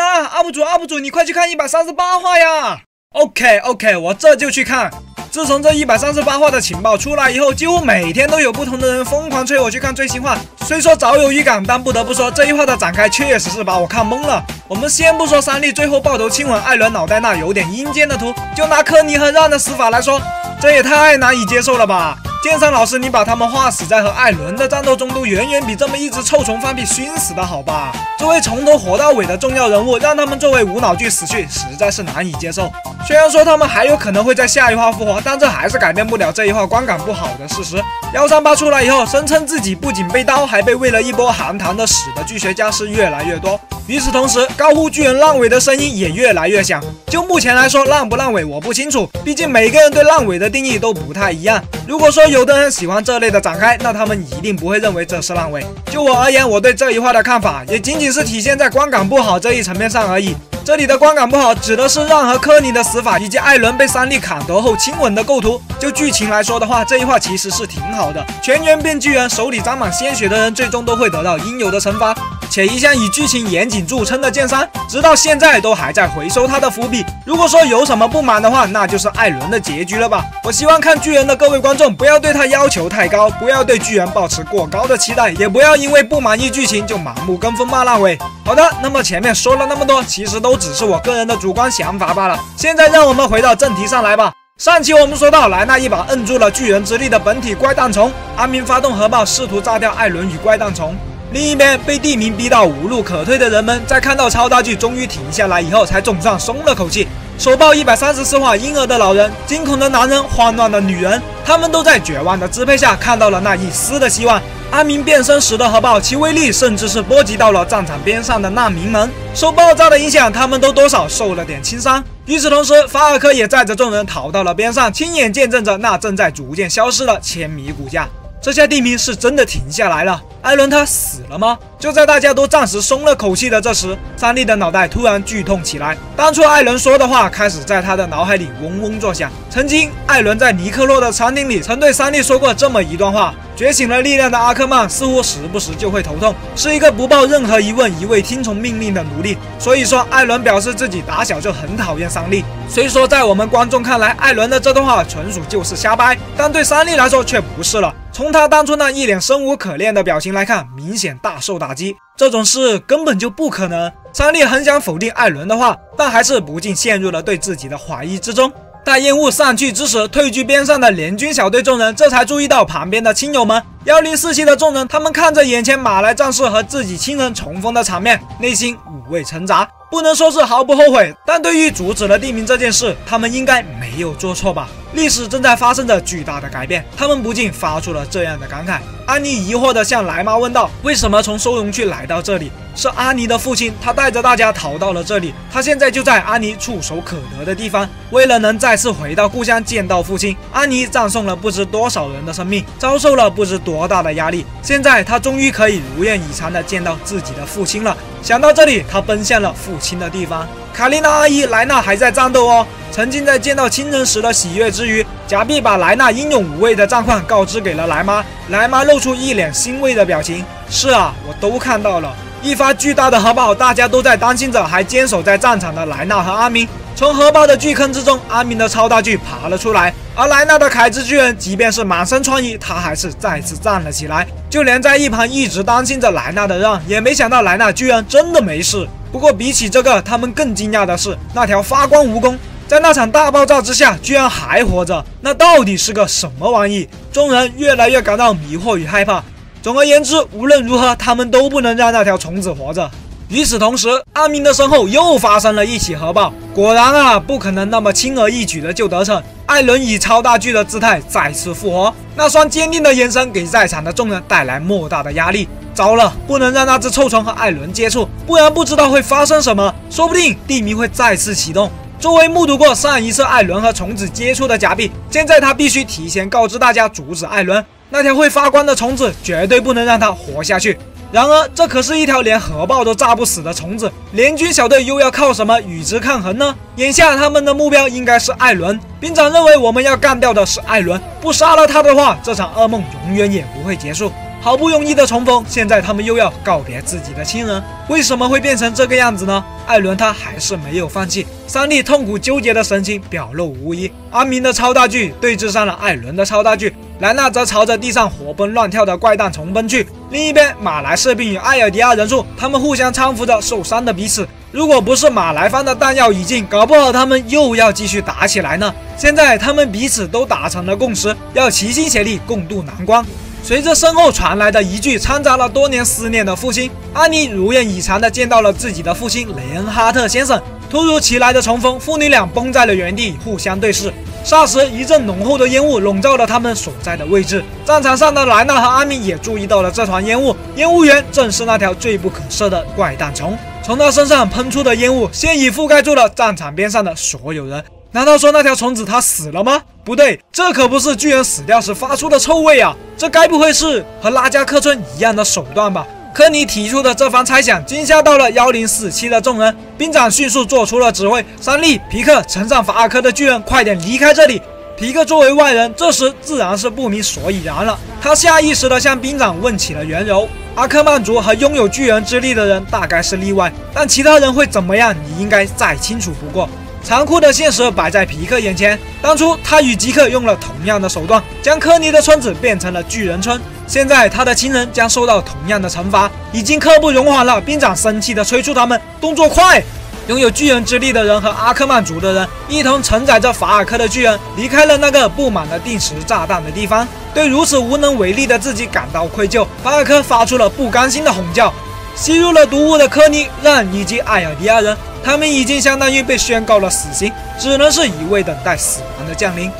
啊，UP 主 UP 主，你快去看一百三十八话呀！OK OK，我这就去看。自从这一百三十八话的情报出来以后，几乎每天都有不同的人疯狂催我去看最新话。虽说早有预感，但不得不说这一话的展开确实是把我看懵了。我们先不说三笠最后抱头亲吻艾伦脑袋那有点阴间的图，就拿科尼和让的死法来说，这也太难以接受了吧！剑三老师，你把他们画死在和艾伦的战斗中，都远远比这么一只臭虫放屁熏死的好吧？作为从头活到尾的重要人物，让他们作为无脑剧死去，实在是难以接受。虽然说他们还有可能会在下一话复活，但这还是改变不了这一话观感不好的事实。幺三八出来以后，声称自己不仅被刀，还被喂了一波含糖的屎的剧学家是越来越多。与此同时，高呼巨人烂尾的声音也越来越响。就目前来说，烂不烂尾我不清楚，毕竟每个人对烂尾的定义都不太一样。如果说有的人喜欢这类的展开，那他们一定不会认为这是烂尾。就我而言，我对这一话的看法也仅仅是体现在观感不好这一层面上而已。这里的观感不好，指的是让和科尼的死法，以及艾伦被三笠砍头后亲吻的构图。就剧情来说的话，这一话其实是挺好的。全员变巨人，手里沾满鲜血的人，最终都会得到应有的惩罚。且一向以剧情严谨著称的剑三，直到现在都还在回收他的伏笔。如果说有什么不满的话，那就是艾伦的结局了吧。我希望看巨人的各位观众不要对他要求太高，不要对巨人抱持过高的期待，也不要因为不满意剧情就盲目跟风骂烂尾。好的，那么前面说了那么多，其实都只是我个人的主观想法罢了。现在让我们回到正题上来吧。上期我们说到，莱纳一把摁住了巨人之力的本体怪诞虫，阿明发动核爆试图炸掉艾伦与怪诞虫。另一边，被地名逼到无路可退的人们，在看到超大巨终于停下来以后，才总算松了口气。手抱一百三十四话婴儿的老人，惊恐的男人，慌乱的女人，他们都在绝望的支配下看到了那一丝的希望。阿明变身时的核爆，其威力甚至是波及到了战场边上的难民们。受爆炸的影响，他们都多少受了点轻伤。与此同时，法尔科也载着众人逃到了边上，亲眼见证着那正在逐渐消失的千米骨架。这下地名是真的停下来了。艾伦他死了吗？就在大家都暂时松了口气的这时，三笠的脑袋突然剧痛起来。当初艾伦说的话开始在他的脑海里嗡嗡作响。曾经，艾伦在尼克洛的餐厅里曾对三笠说过这么一段话：觉醒了力量的阿克曼似乎时不时就会头痛，是一个不抱任何疑问、一味听从命令的奴隶。所以说，艾伦表示自己打小就很讨厌三笠。虽说在我们观众看来，艾伦的这段话纯属就是瞎掰，但对三笠来说却不是了。从他当初那一脸生无可恋的表情来看，明显大受打击。这种事根本就不可能。三笠很想否定艾伦的话，但还是不禁陷入了对自己的怀疑之中。待烟雾散去之时，退居边上的联军小队众人这才注意到旁边的亲友们。幺零四七的众人，他们看着眼前马来战士和自己亲人重逢的场面，内心五味陈杂。不能说是毫不后悔，但对于阻止了地名这件事，他们应该没有做错吧？历史正在发生着巨大的改变，他们不禁发出了这样的感慨。安妮疑惑地向莱妈问道：“为什么从收容区来到这里？”是安妮的父亲，他带着大家逃到了这里。他现在就在安妮触手可得的地方。为了能再次回到故乡见到父亲，安妮葬送了不知多少人的生命，遭受了不知多大的压力。现在他终于可以如愿以偿地见到自己的父亲了。想到这里，他奔向了父亲的地方。卡琳娜阿姨莱娜还在战斗哦。沉浸在见到亲人时的喜悦之余，贾碧把莱娜英勇无畏的战况告知给了莱妈。莱妈露出一脸欣慰的表情。是啊，我都看到了。一发巨大的核爆，大家都在担心着还坚守在战场的莱纳和阿明。从核爆的巨坑之中，阿明的超大巨爬了出来，而莱纳的凯之巨人，即便是满身疮痍，他还是再次站了起来。就连在一旁一直担心着莱纳的让，也没想到莱纳居然真的没事。不过比起这个，他们更惊讶的是，那条发光蜈蚣在那场大爆炸之下居然还活着，那到底是个什么玩意？众人越来越感到迷惑与害怕。总而言之，无论如何，他们都不能让那条虫子活着。与此同时，阿明的身后又发生了一起核爆。果然啊，不可能那么轻而易举的就得逞。艾伦以超大巨的姿态再次复活，那双坚定的眼神给在场的众人带来莫大的压力。糟了，不能让那只臭虫和艾伦接触，不然不知道会发生什么，说不定地名会再次启动。作为目睹过上一次艾伦和虫子接触的假币，现在他必须提前告知大家，阻止艾伦。那条会发光的虫子绝对不能让它活下去。然而，这可是一条连核爆都炸不死的虫子，联军小队又要靠什么与之抗衡呢？眼下他们的目标应该是艾伦。兵长认为我们要干掉的是艾伦，不杀了他的话，这场噩梦永远也不会结束。好不容易的重逢，现在他们又要告别自己的亲人，为什么会变成这个样子呢？艾伦他还是没有放弃，三笠痛苦纠结的神情表露无遗。阿明的超大巨对峙上了艾伦的超大巨，莱纳则朝着地上活蹦乱跳的怪蛋虫奔去。另一边，马来士兵与艾尔迪亚人数，他们互相搀扶着受伤的彼此。如果不是马来方的弹药已尽，搞不好他们又要继续打起来呢。现在他们彼此都达成了共识，要齐心协力共度难关。随着身后传来的一句掺杂了多年思念的父亲，安妮如愿以偿地见到了自己的父亲雷恩哈特先生。突如其来的重逢，父女俩崩在了原地，互相对视。霎时，一阵浓厚的烟雾笼罩了他们所在的位置。战场上的莱纳和阿米也注意到了这团烟雾，烟雾源正是那条罪不可赦的怪蛋虫。从他身上喷出的烟雾，现已覆盖住了战场边上的所有人。难道说那条虫子它死了吗？不对，这可不是巨人死掉时发出的臭味啊！这该不会是和拉加克村一样的手段吧？科尼提出的这番猜想惊吓到了幺零四七的众人，兵长迅速做出了指挥：三笠、皮克，乘上法尔科的巨人，快点离开这里！皮克作为外人，这时自然是不明所以然了。他下意识地向兵长问起了缘由。阿克曼族和拥有巨人之力的人大概是例外，但其他人会怎么样？你应该再清楚不过。残酷的现实摆在皮克眼前。当初他与吉克用了同样的手段，将科尼的村子变成了巨人村。现在他的亲人将受到同样的惩罚，已经刻不容缓了。兵长生气地催促他们动作快。拥有巨人之力的人和阿克曼族的人一同承载着法尔科的巨人，离开了那个布满了定时炸弹的地方。对如此无能为力的自己感到愧疚，法尔科发出了不甘心的吼叫。吸入了毒物的科尼、让以及艾尔迪亚人。他们已经相当于被宣告了死刑，只能是一味等待死亡的降临。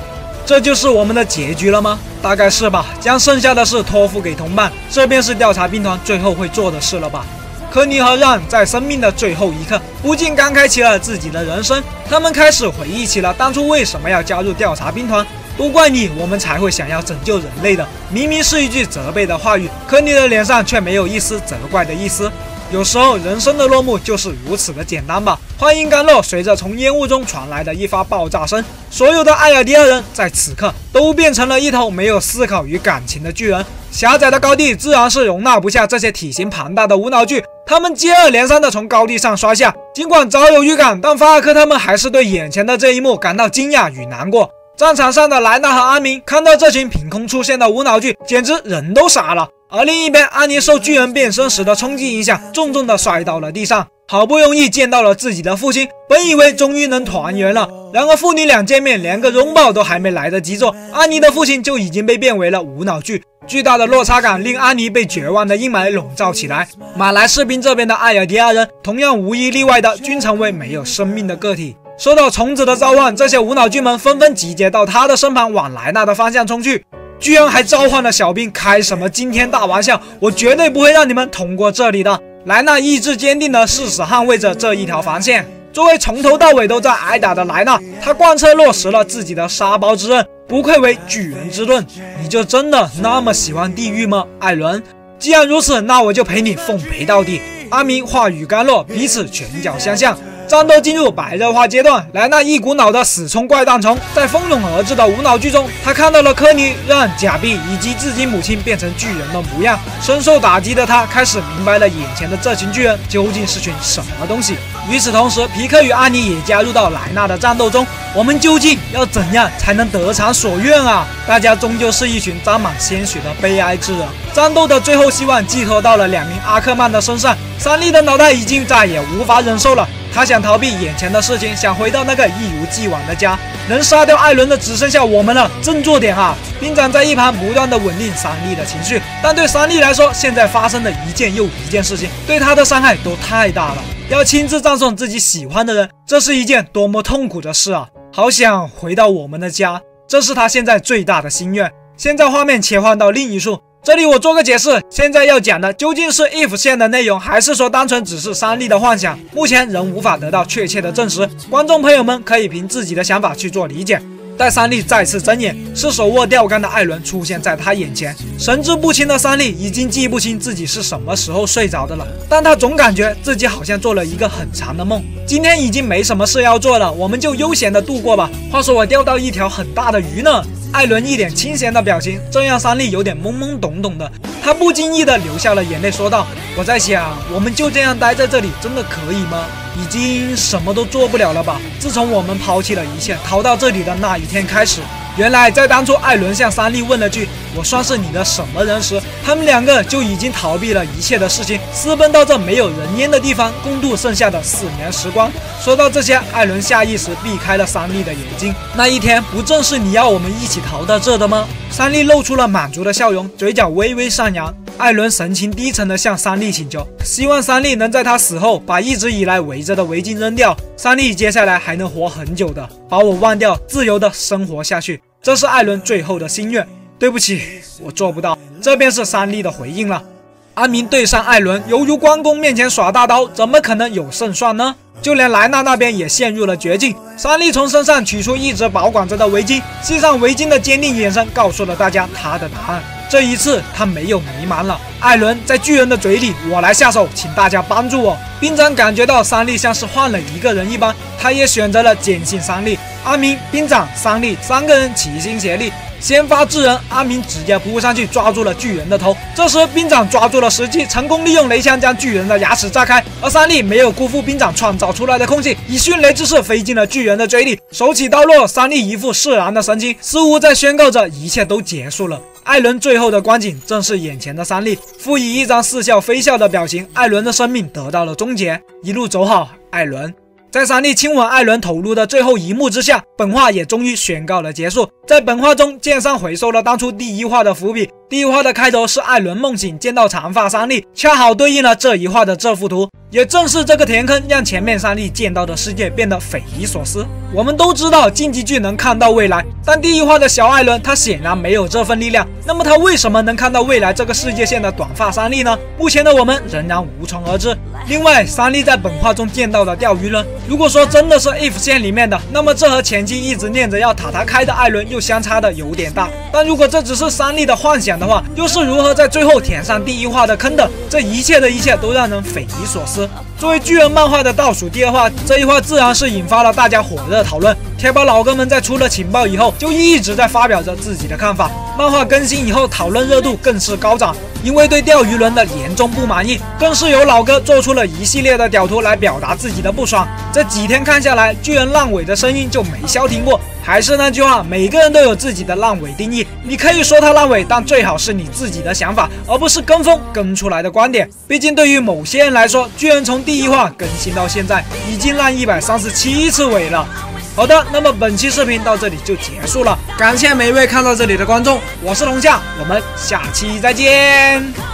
这就是我们的结局了吗？大概是吧。将剩下的事托付给同伴，这便是调查兵团最后会做的事了吧？科尼和让在生命的最后一刻，不禁感慨起了自己的人生。他们开始回忆起了当初为什么要加入调查兵团。都怪你，我们才会想要拯救人类的。明明是一句责备的话语，可你的脸上却没有一丝责怪的意思。有时候人生的落幕就是如此的简单吧。话音刚落，随着从烟雾中传来的一发爆炸声，所有的艾尔迪亚人在此刻都变成了一头没有思考与感情的巨人。狭窄的高地自然是容纳不下这些体型庞大的无脑巨，他们接二连三的从高地上摔下。尽管早有预感，但法尔克他们还是对眼前的这一幕感到惊讶与难过。战场上的莱纳和阿明看到这群凭空出现的无脑巨，简直人都傻了。而另一边，安妮受巨人变身时的冲击影响，重重的摔到了地上。好不容易见到了自己的父亲，本以为终于能团圆了。然而父女俩见面，连个拥抱都还没来得及做，安妮的父亲就已经被变为了无脑巨。巨大的落差感令安妮被绝望的阴霾笼罩起来。马来士兵这边的艾尔迪亚人，同样无一例外的均成为没有生命的个体。收到虫子的召唤，这些无脑巨们纷纷集结到他的身旁，往莱纳的方向冲去。居然还召唤了小兵，开什么惊天大玩笑？我绝对不会让你们通过这里的。莱纳意志坚定的誓死捍卫着这一条防线。作为从头到尾都在挨打的莱纳，他贯彻落实了自己的沙包之刃，不愧为巨人之盾。你就真的那么喜欢地狱吗，艾伦？既然如此，那我就陪你奉陪到底。阿明话语刚落，彼此拳脚相向。战斗进入白热化阶段，莱纳一股脑的死冲怪蛋虫，在蜂拥而至的无脑剧中，他看到了科尼、让、假币以及自己母亲变成巨人的模样。深受打击的他开始明白了眼前的这群巨人究竟是群什么东西。与此同时，皮克与安妮也加入到莱纳的战斗中。我们究竟要怎样才能得偿所愿啊？大家终究是一群沾满鲜血的悲哀之人。战斗的最后希望寄托到了两名阿克曼的身上。三笠的脑袋已经再也无法忍受了。他想逃避眼前的事情，想回到那个一如既往的家。能杀掉艾伦的只剩下我们了，振作点啊！兵长在一旁不断的稳定三笠的情绪，但对三笠来说，现在发生的一件又一件事情，对他的伤害都太大了。要亲自葬送自己喜欢的人，这是一件多么痛苦的事啊！好想回到我们的家，这是他现在最大的心愿。现在画面切换到另一处。这里我做个解释，现在要讲的究竟是 if 线的内容，还是说单纯只是三笠的幻想？目前仍无法得到确切的证实，观众朋友们可以凭自己的想法去做理解。待三笠再次睁眼，是手握钓竿的艾伦出现在他眼前。神志不清的三笠已经记不清自己是什么时候睡着的了，但他总感觉自己好像做了一个很长的梦。今天已经没什么事要做了，我们就悠闲的度过吧。话说我钓到一条很大的鱼呢。艾伦一脸清闲的表情，这让三笠有点懵懵懂懂的。他不经意的流下了眼泪，说道：“我在想，我们就这样待在这里，真的可以吗？已经什么都做不了了吧？自从我们抛弃了一切，逃到这里的那一天开始。”原来在当初艾伦向三笠问了句“我算是你的什么人”时，他们两个就已经逃避了一切的事情，私奔到这没有人烟的地方，共度剩下的四年时光。说到这些，艾伦下意识避开了三笠的眼睛。那一天，不正是你要我们一起逃到这的吗？三笠露出了满足的笑容，嘴角微微上扬。艾伦神情低沉地向三笠请求，希望三笠能在他死后把一直以来围着的围巾扔掉。三笠接下来还能活很久的，把我忘掉，自由地生活下去。这是艾伦最后的心愿。对不起，我做不到。这便是三笠的回应了。阿明对上艾伦，犹如关公面前耍大刀，怎么可能有胜算呢？就连莱纳那边也陷入了绝境。三笠从身上取出一直保管着的围巾，系上围巾的坚定眼神告诉了大家他的答案。这一次他没有迷茫了。艾伦在巨人的嘴里，我来下手，请大家帮助我。兵长感觉到三笠像是换了一个人一般，他也选择了坚信三笠。阿明、兵长、三笠三个人齐心协力，先发制人。阿明直接扑上去抓住了巨人的头。这时兵长抓住了时机，成功利用雷枪将巨人的牙齿炸开。而三笠没有辜负兵长创造出来的空气，以迅雷之势飞进了巨人的嘴里，手起刀落。三笠一副释然的神情，似乎在宣告着一切都结束了。艾伦最后的光景正是眼前的三笠，附以一张似笑非笑的表情。艾伦的生命得到了终结，一路走好，艾伦。在三笠亲吻艾伦头颅的最后一幕之下，本话也终于宣告了结束。在本话中，剑三回收了当初第一话的伏笔。第一话的开头是艾伦梦醒见到长发三笠，恰好对应了这一话的这幅图。也正是这个填坑，让前面三笠见到的世界变得匪夷所思。我们都知道晋级剧能看到未来，但第一话的小艾伦他显然没有这份力量。那么他为什么能看到未来这个世界线的短发三笠呢？目前的我们仍然无从而知。另外，三笠在本话中见到的钓鱼人，如果说真的是 if 线里面的，那么这和前期一直念着要塔塔开的艾伦又相差的有点大。但如果这只是三笠的幻想的话，又是如何在最后填上第一话的坑的？这一切的一切都让人匪夷所思。作为巨人漫画的倒数第二话，这一话自然是引发了大家火热讨论。贴吧老哥们在出了情报以后，就一直在发表着自己的看法。漫画更新以后，讨论热度更是高涨。因为对钓鱼人的严重不满意，更是有老哥做出了一系列的屌图来表达自己的不爽。这几天看下来，巨人烂尾的声音就没消停过。还是那句话，每个人都有自己的烂尾定义。你可以说他烂尾，但最好是你自己的想法，而不是跟风跟出来的观点。毕竟对于某些人来说，巨人从第一话更新到现在，已经烂一百三十七次尾了。好的，那么本期视频到这里就结束了，感谢每一位看到这里的观众，我是龙象，我们下期再见。